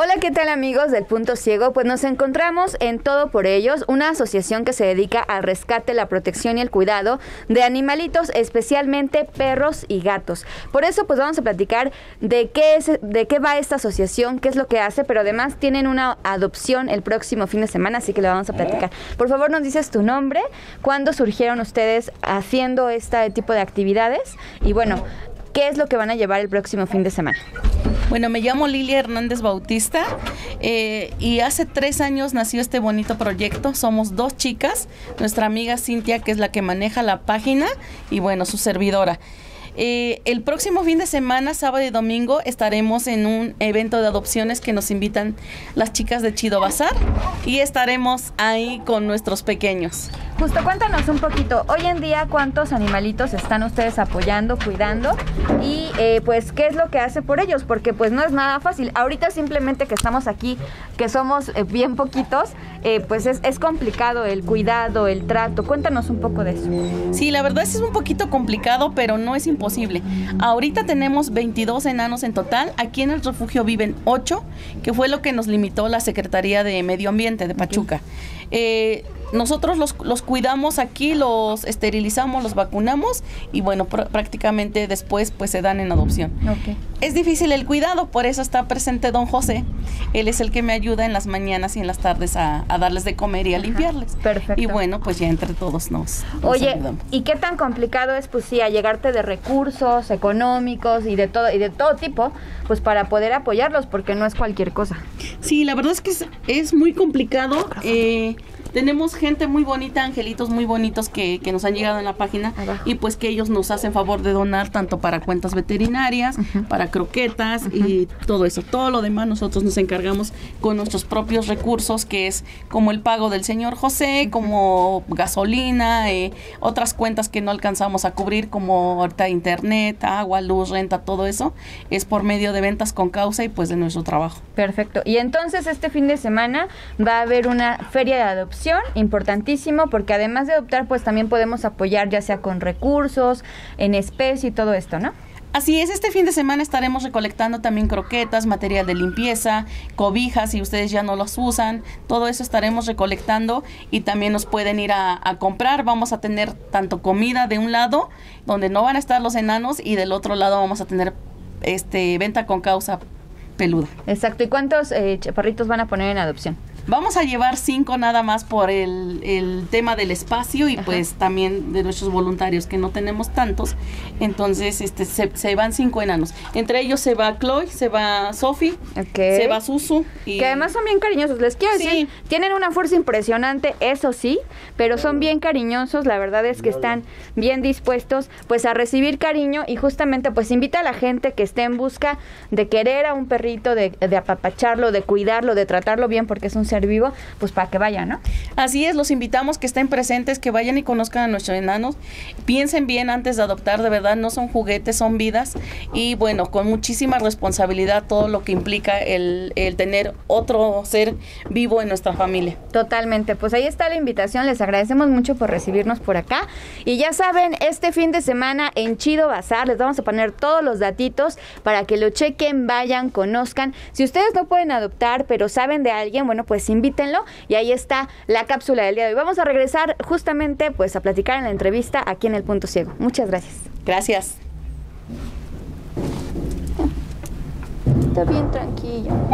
Hola, ¿qué tal amigos del Punto Ciego? Pues nos encontramos en Todo por Ellos, una asociación que se dedica al rescate, la protección y el cuidado de animalitos, especialmente perros y gatos. Por eso pues vamos a platicar de qué es de qué va esta asociación, qué es lo que hace, pero además tienen una adopción el próximo fin de semana, así que le vamos a platicar. Por favor, nos dices tu nombre, cuándo surgieron ustedes haciendo este tipo de actividades y bueno, ¿qué es lo que van a llevar el próximo fin de semana? Bueno, me llamo Lilia Hernández Bautista eh, y hace tres años nació este bonito proyecto. Somos dos chicas, nuestra amiga Cintia, que es la que maneja la página, y bueno, su servidora. Eh, el próximo fin de semana, sábado y domingo, estaremos en un evento de adopciones que nos invitan las chicas de Chido Bazar y estaremos ahí con nuestros pequeños. Justo, cuéntanos un poquito, hoy en día cuántos animalitos están ustedes apoyando, cuidando y eh, pues qué es lo que hace por ellos, porque pues no es nada fácil. Ahorita simplemente que estamos aquí, que somos eh, bien poquitos, pues es, es complicado el cuidado, el trato. Cuéntanos un poco de eso. Sí, la verdad es es un poquito complicado, pero no es imposible Ahorita tenemos 22 enanos en total. Aquí en el refugio viven 8, que fue lo que nos limitó la Secretaría de Medio Ambiente de Pachuca. Eh, nosotros los, los, cuidamos aquí, los esterilizamos, los vacunamos y bueno, prácticamente después pues se dan en adopción. Es difícil el cuidado, por eso está presente don José. Él es el que me ayuda en las mañanas y en las tardes a, darles de comer y a limpiarles. Perfecto. Y bueno, pues ya entre todos nos, Oye, ¿y qué tan complicado es pues sí, a llegarte de recursos económicos y de todo y de todo tipo, pues para poder apoyarlos porque no es cualquier cosa? Sí, la verdad es que es, muy complicado. Eh, tenemos gente muy bonita, angelitos muy bonitos que, que nos han llegado en la página y pues que ellos nos hacen favor de donar tanto para cuentas veterinarias, para croquetas y todo eso. Todo lo demás nosotros nos encargamos con nuestros propios recursos, que es como el pago del señor José, como gasolina, eh, otras cuentas que no alcanzamos a cubrir, como ahorita internet, agua, luz, renta, todo eso, es por medio de ventas con causa y pues de nuestro trabajo. Perfecto. Y entonces este fin de semana va a haber una feria de adopción importantísimo, porque además de adoptar, pues también podemos apoyar ya sea con recursos, en especie y todo esto, ¿no? Así es, este fin de semana estaremos recolectando también croquetas, material de limpieza, cobijas si ustedes ya no los usan, todo eso estaremos recolectando y también nos pueden ir a, a, comprar. Vamos a tener tanto comida de un lado, donde no van a estar los enanos, y del otro lado vamos a tener este venta con causa peluda. Exacto, ¿y cuántos eh, chaparritos van a poner en adopción? Vamos a llevar cinco nada más por el, el tema del espacio y pues también de nuestros voluntarios, que no tenemos tantos. Entonces este se, van cinco enanos. Entre ellos se va Chloe, se va Sophie, se va Susu. Y... Que además son bien cariñosos. Les quiero decir, tienen una fuerza impresionante, eso sí, pero son bien cariñosos. La verdad es que están bien dispuestos pues a recibir cariño y justamente pues invita a la gente que esté en busca de querer a un perrito, de, de apapacharlo, de cuidarlo, de tratarlo bien porque es un ser vivo, pues para que vayan, ¿no? Así es, los invitamos que estén presentes, que vayan y conozcan a nuestros enanos. Piensen bien antes de adoptar, de verdad, no son juguetes, son vidas. Y bueno, con muchísima responsabilidad todo lo que implica el, el tener otro ser vivo en nuestra familia. Totalmente, pues ahí está la invitación, les agradecemos mucho por recibirnos por acá. Y ya saben, este fin de semana en Chido Bazar les vamos a poner todos los datitos para que lo chequen, vayan, conozcan. Si ustedes no pueden adoptar, pero saben de alguien, bueno, pues invítenlo y ahí está la cápsula del día de hoy. Vamos a regresar justamente pues a platicar en la entrevista aquí en el Punto Ciego. Muchas gracias. Gracias. Está bien tranquilo.